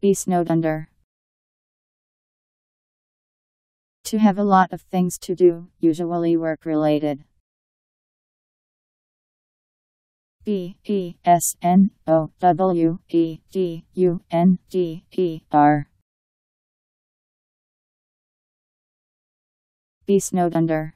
Be snowed under. To have a lot of things to do, usually work related. B E S N O W E D U N D E R. Be snowed under.